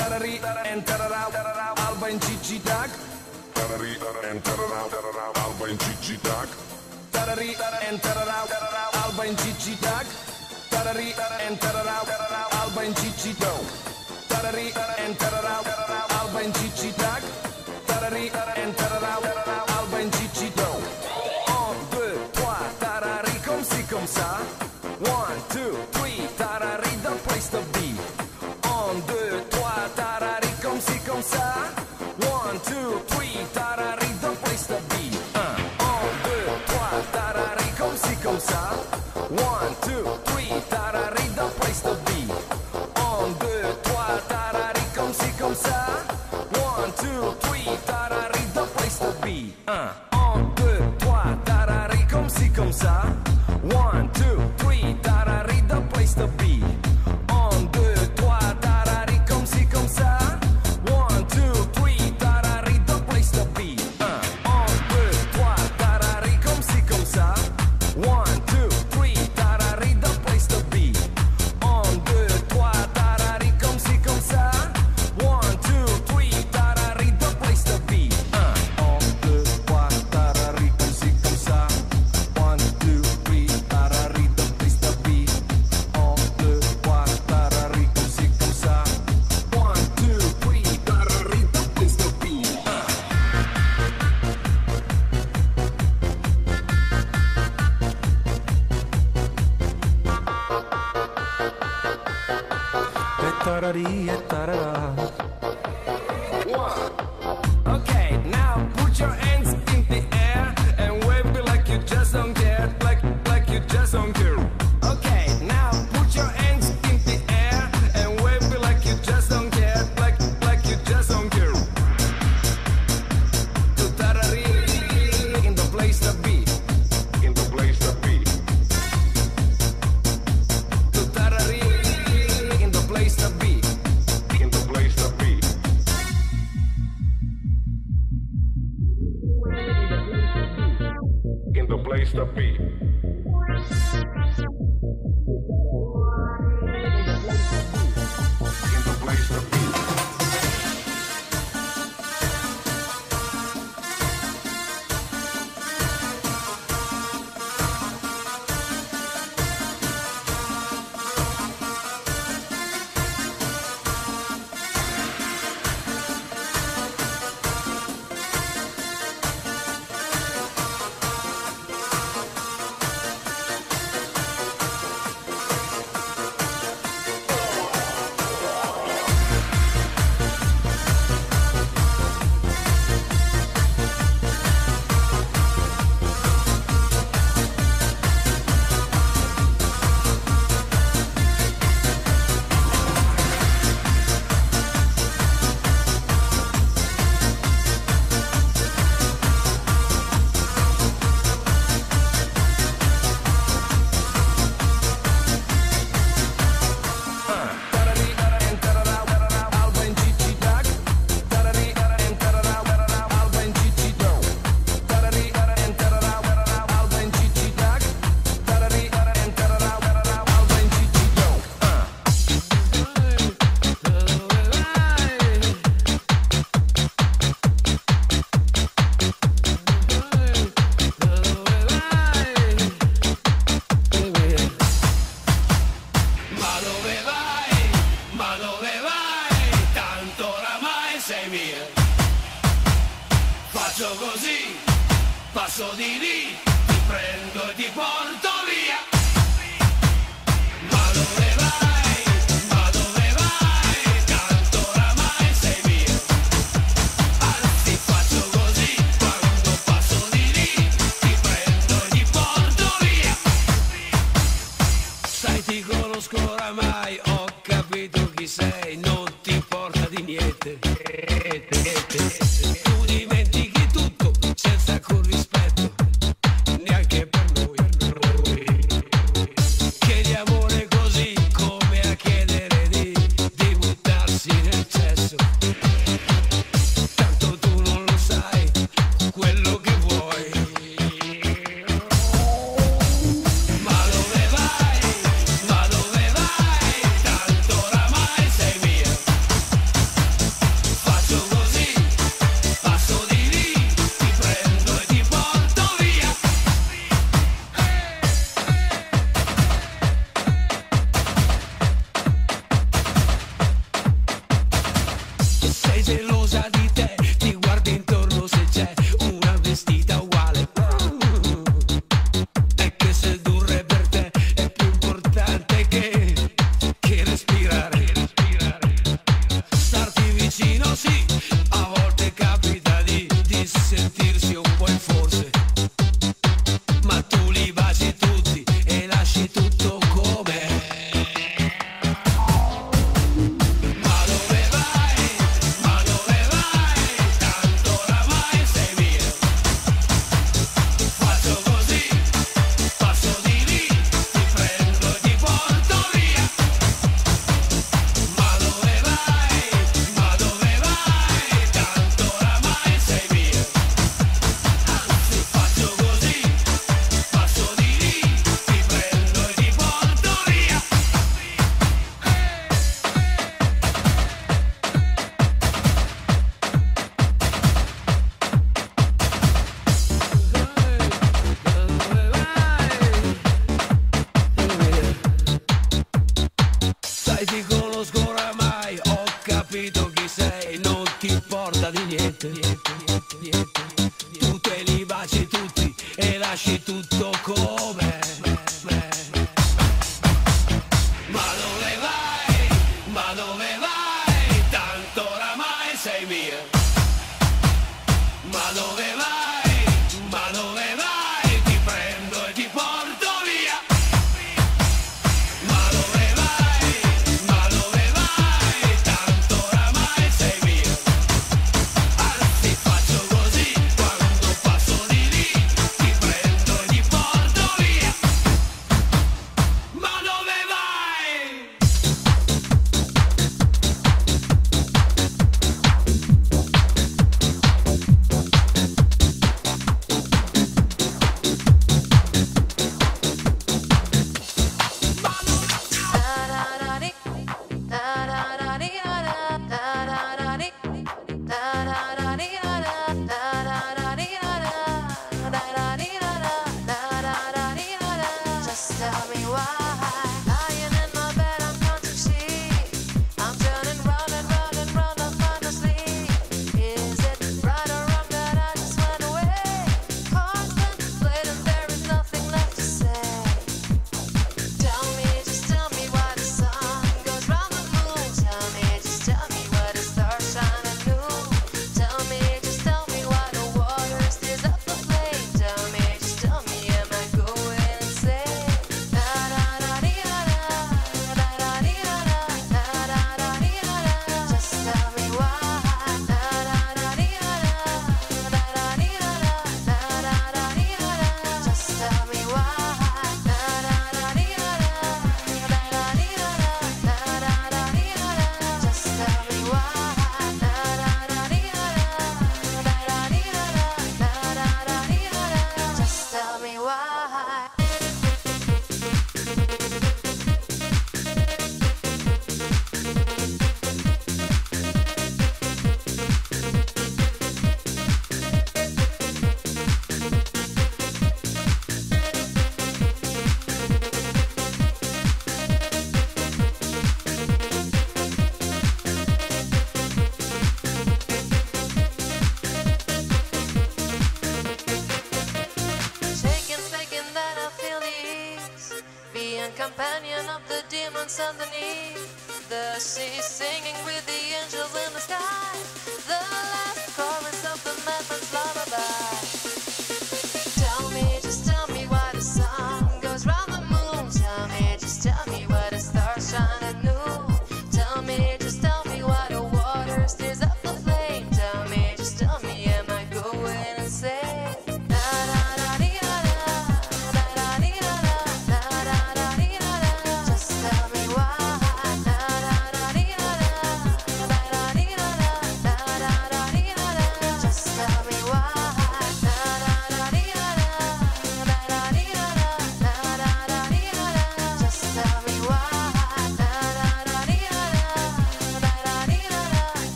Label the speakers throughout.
Speaker 1: tarari and tarara alba în chichi tac
Speaker 2: tarari and tarara alba în chichi tac
Speaker 1: tarari and tarara alba în chichi tac tarari and tarara alba în cici tac tarari and tarara alba în cici tac tarari and tarara alba în chichi tac 1 2 3 tarari cum si cum ça One, two, three, tarari, place to be. On deux, trois, tarari, comme ci, comme ça. One, two, three, tarari, place to be. Un, uh. deux, trois, tarari, comme ci, comme ça. One, two, three, tarari, the place to be.
Speaker 3: தர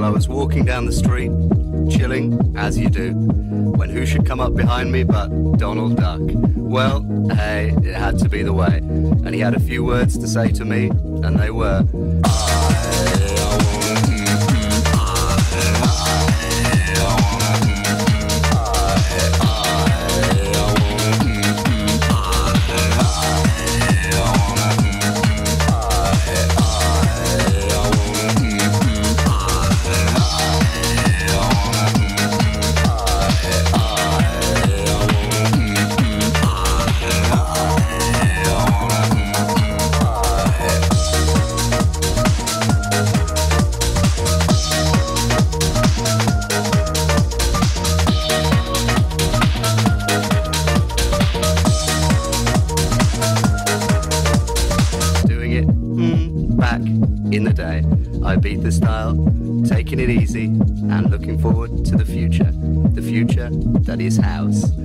Speaker 4: Well, I was walking down the street, chilling, as you do, when who should come up behind me but Donald Duck. Well, hey, it had to be the way. And he had a few words to say to me, and they were, doing at his house.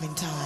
Speaker 5: In time.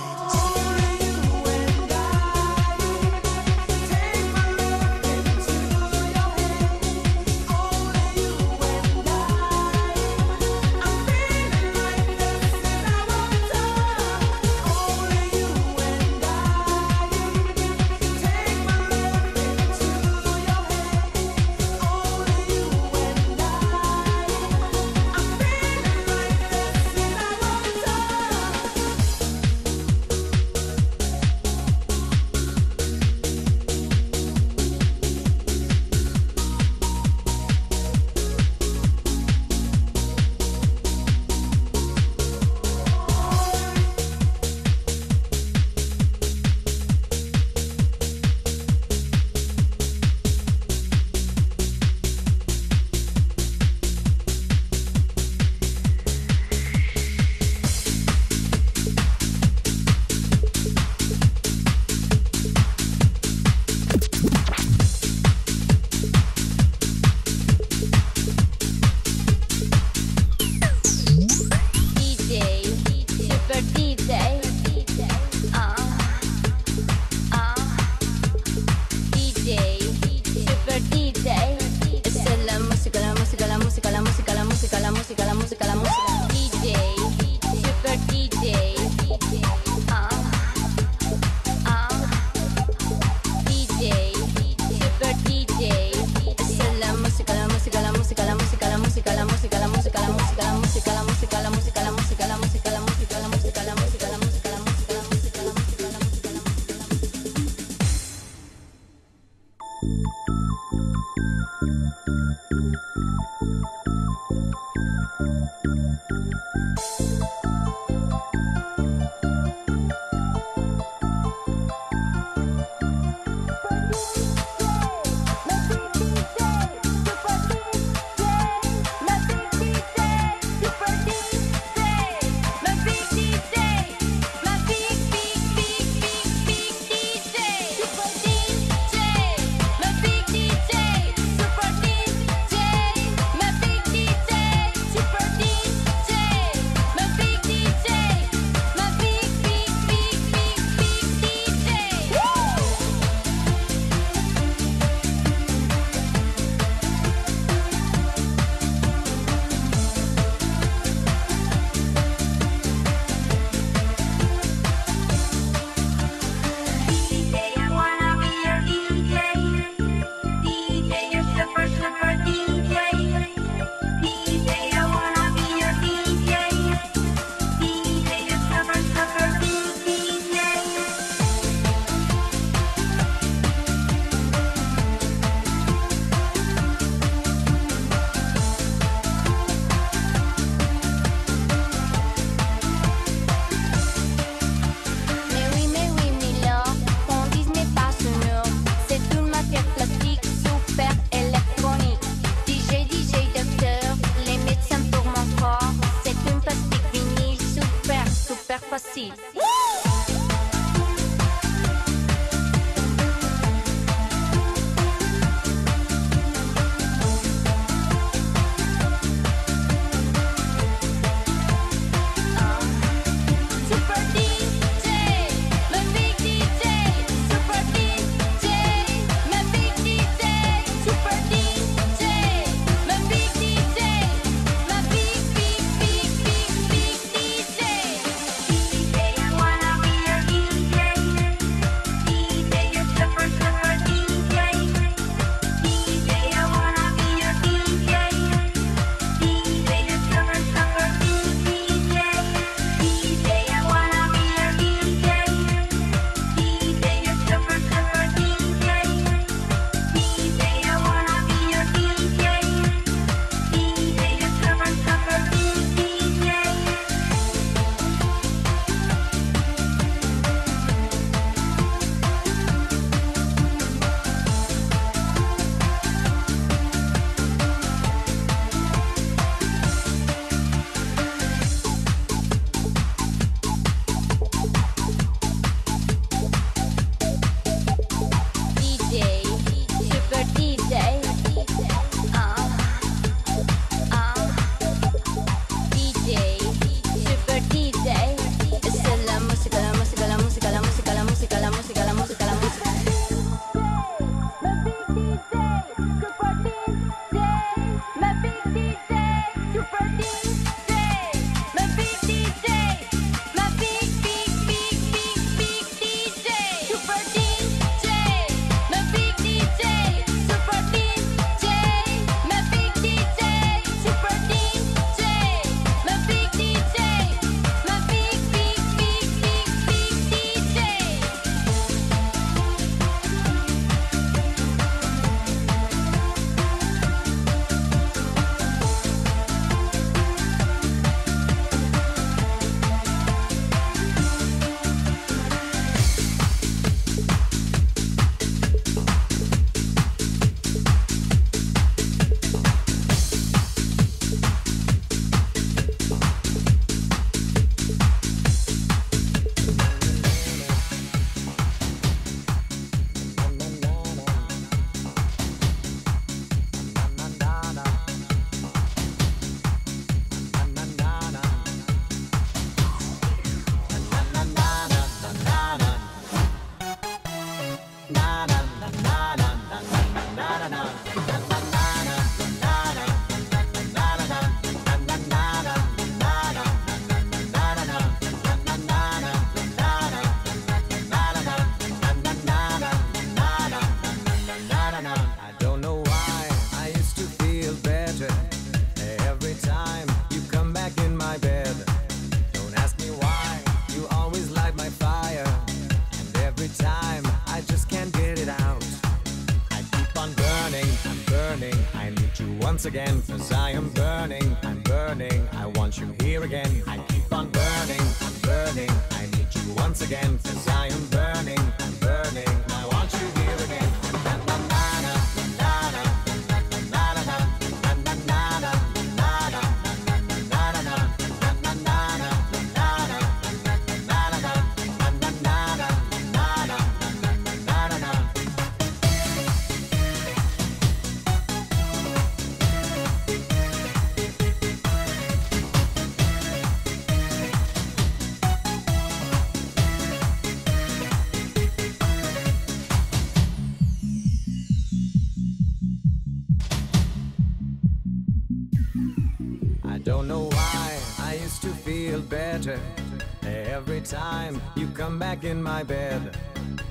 Speaker 5: Time you come back in my bed.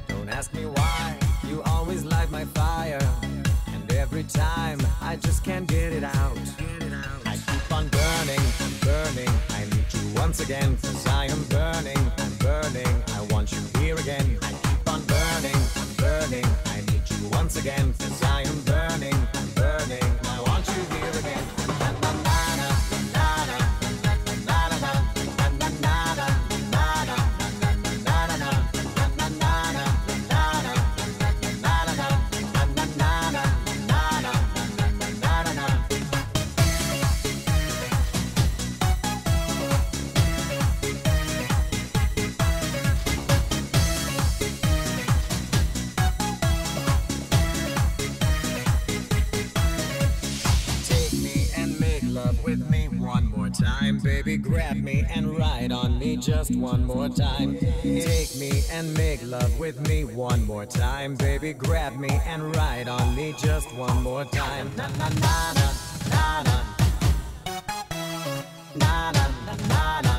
Speaker 5: Don't ask me why you always light my fire, and every time I just can't get it out. I keep on burning, I'm burning. I need you once again, cause I am burning, I'm burning. I want you here again. I keep on burning, I'm burning. I need you once again, cause I am burning, I'm burning. I want you here again. Baby. Grab me and ride on me just one more time. Take me and make love with me one more time, baby. Grab me and ride on me just one more time. Na na na na na na. Na na na na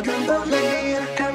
Speaker 6: quadruple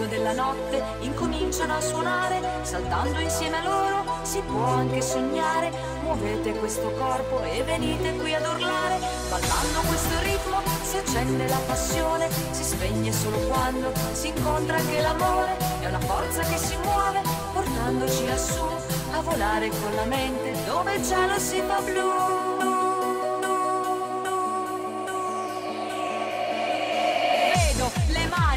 Speaker 6: silenzio della notte incominciano a suonare. Saltando insieme a loro si può anche sognare. Muovete questo corpo e venite qui ad urlare. Ballando questo ritmo si accende la passione. Si spegne solo quando si incontra anche l'amore. È una forza che si muove portandoci lassù a volare con la mente dove il cielo si fa blu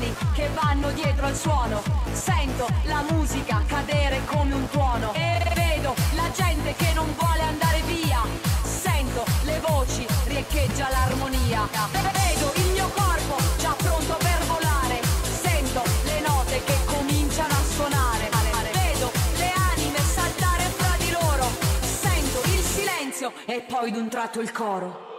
Speaker 6: mani che vanno dietro al suono, sento la musica cadere come un tuono. E vedo la gente che non vuole andare via, sento le voci, riecheggia l'armonia, vedo il mio corpo già pronto per volare, sento le note che cominciano a suonare, vedo le anime saltare fra di loro, sento il silenzio e poi d'un tratto il coro.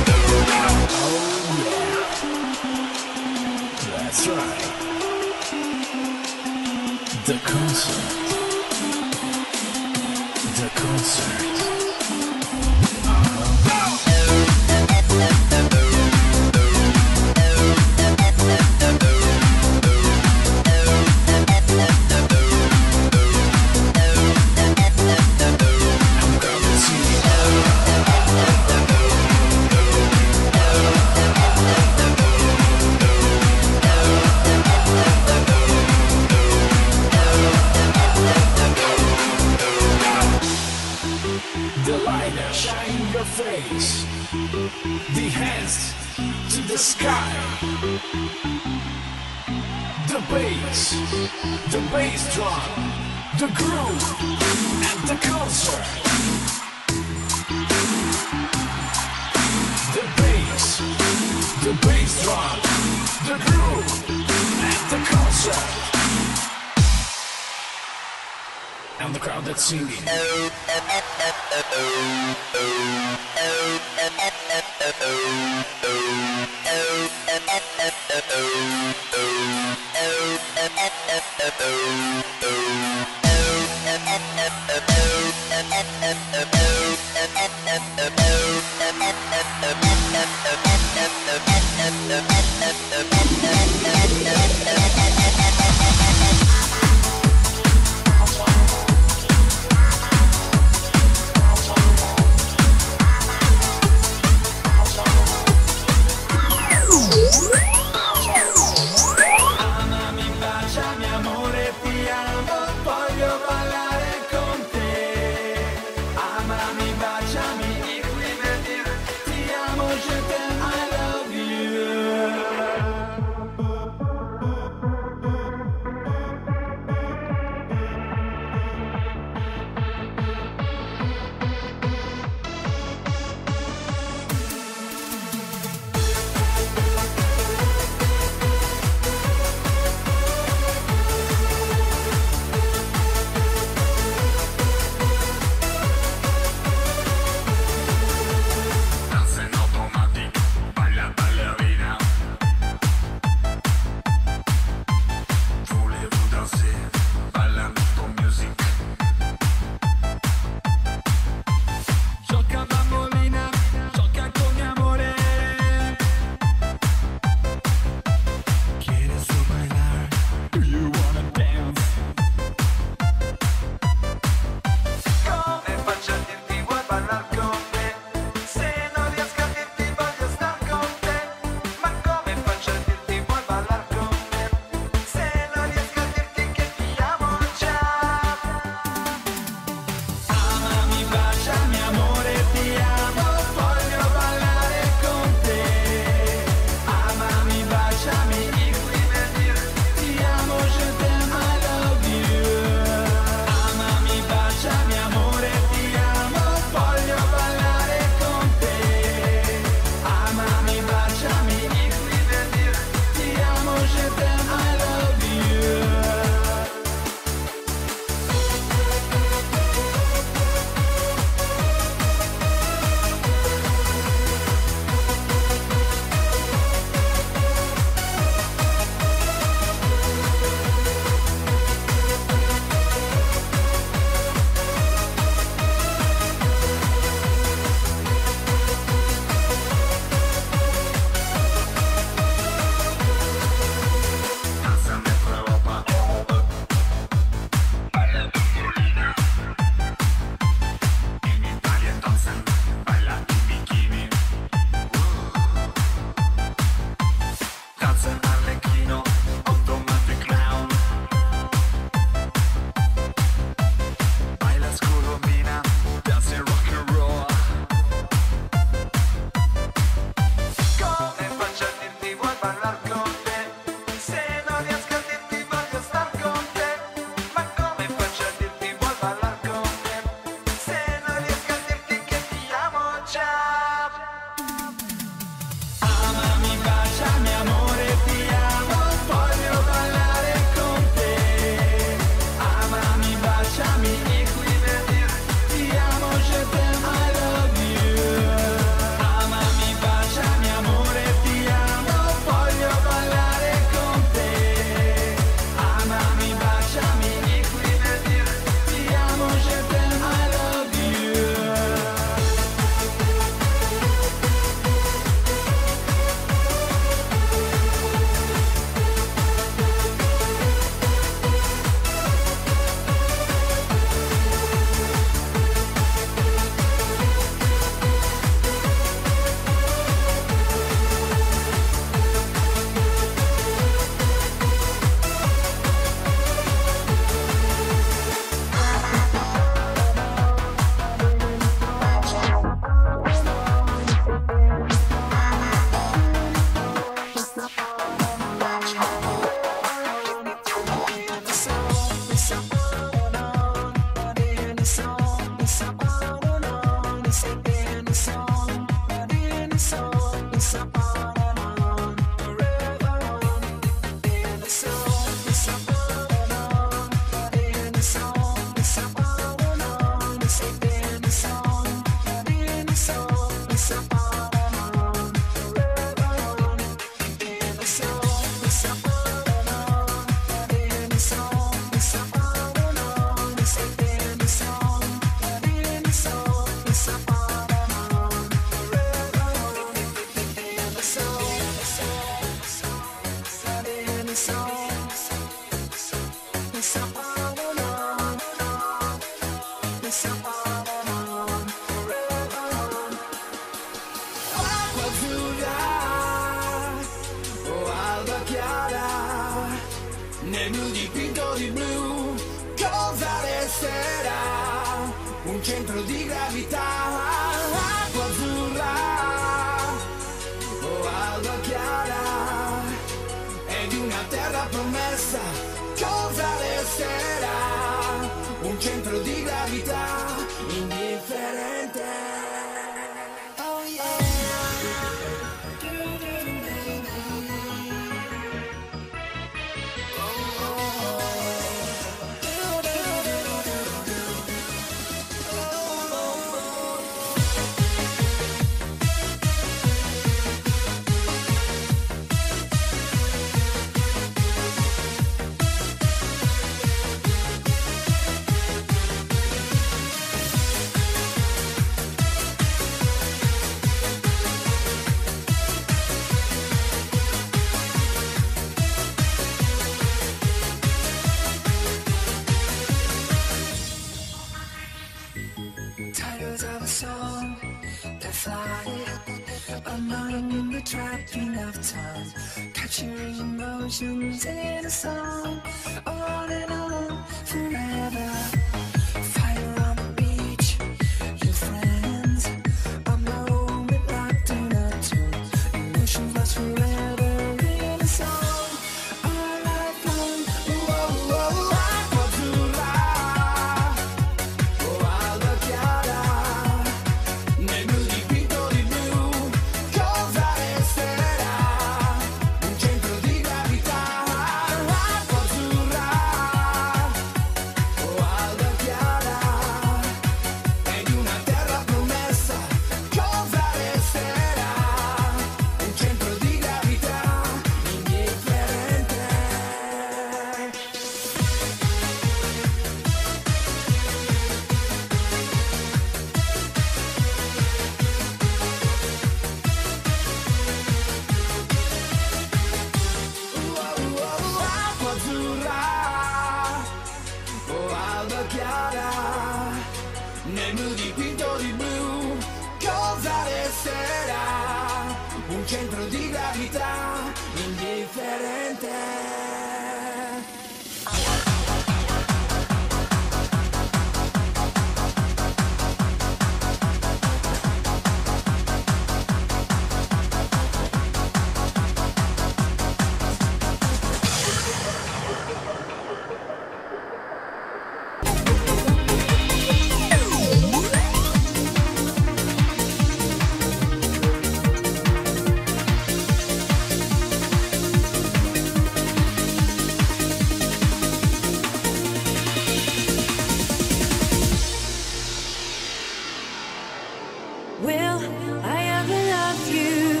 Speaker 6: Will I ever love you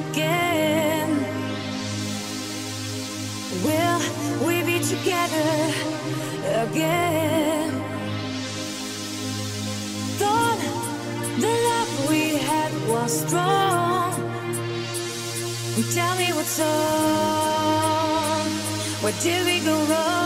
Speaker 6: again? Will we be together again? Thought the love we had was strong. Tell me what's wrong. Where did we go wrong?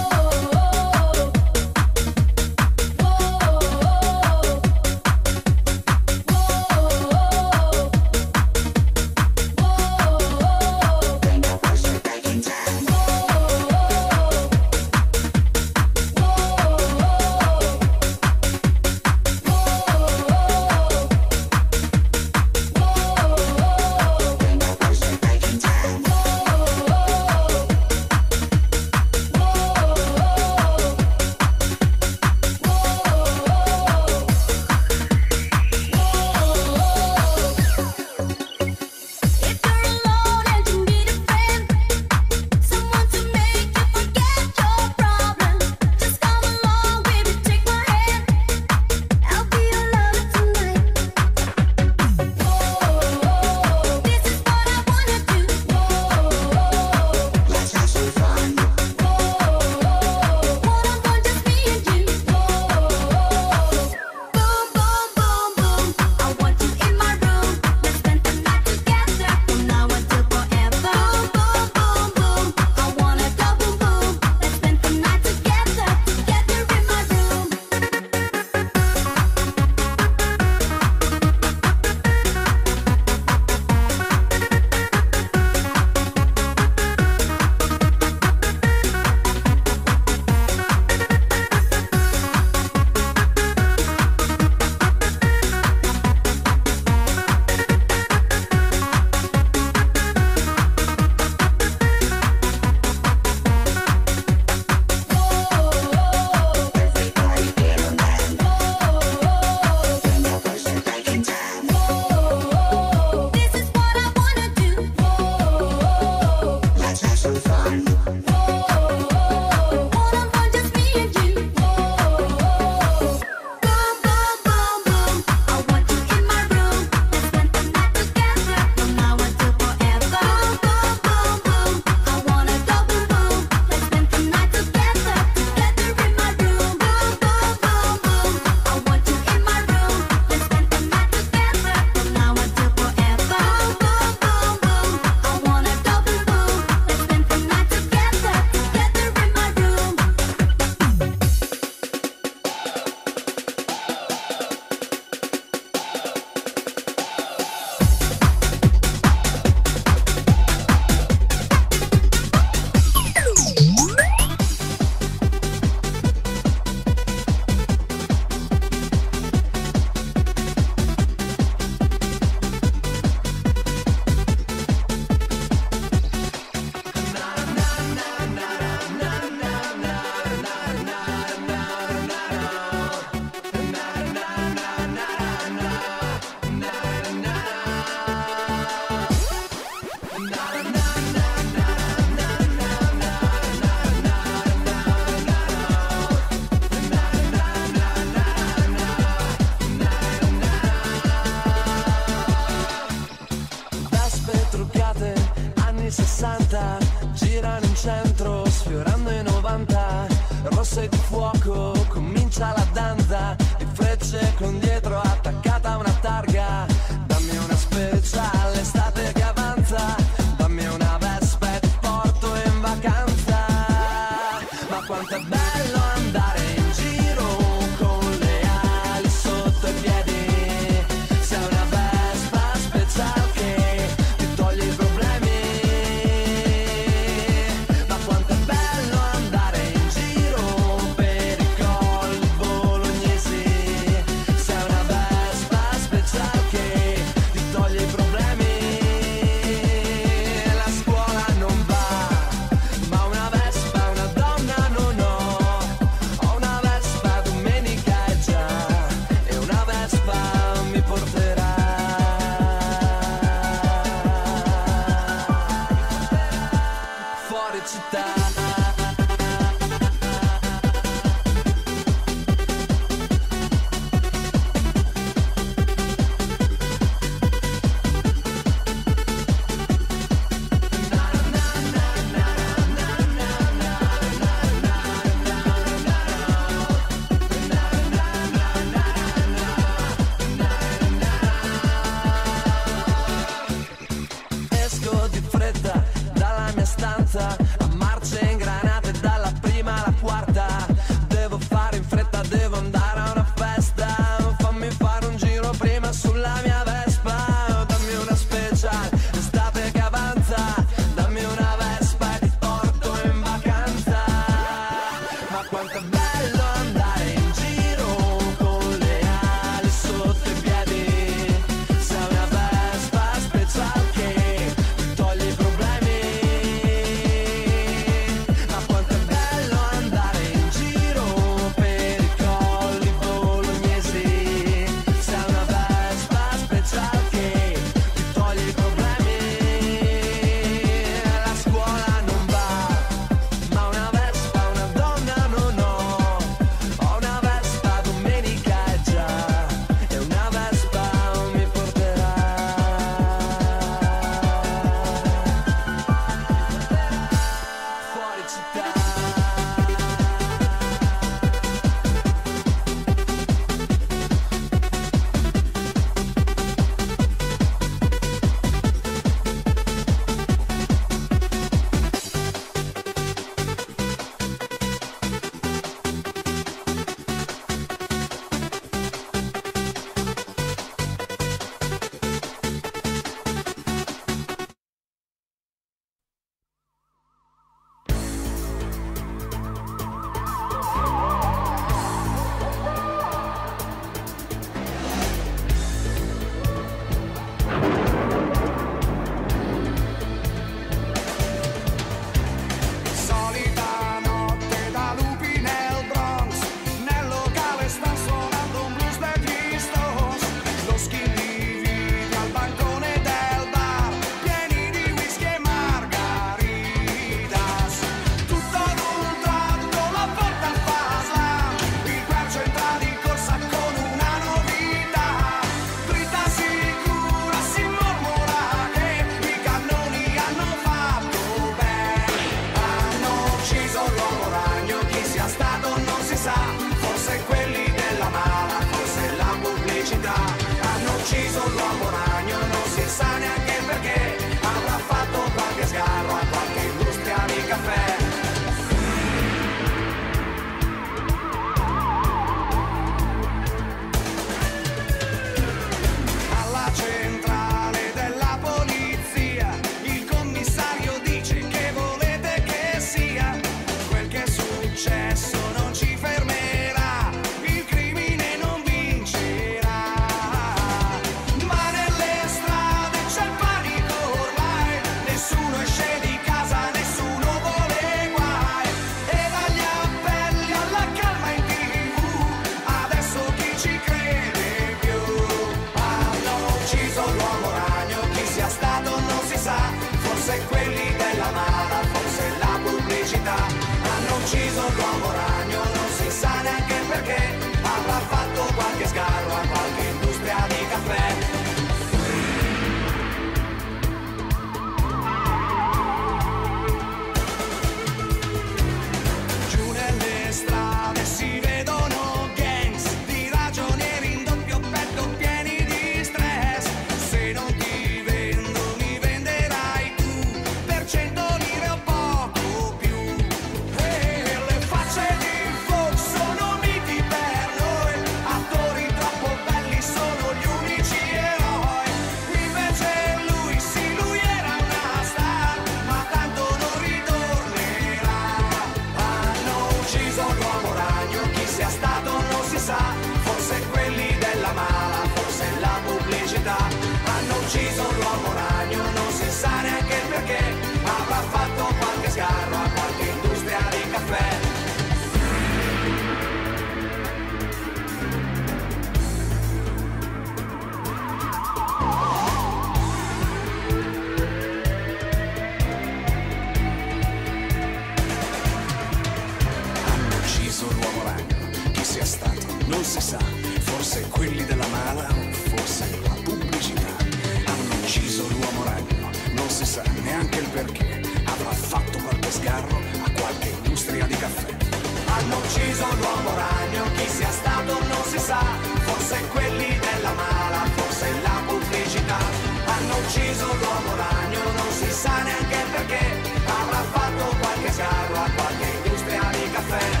Speaker 6: hanno ucciso l'uomo ragno, chi sia stato
Speaker 1: non si sa, forse quelli della mala, forse la pubblicità, hanno ucciso l'uomo ragno, non si sa neanche perché, avrà fatto qualche sgarro a qualche industria di caffè.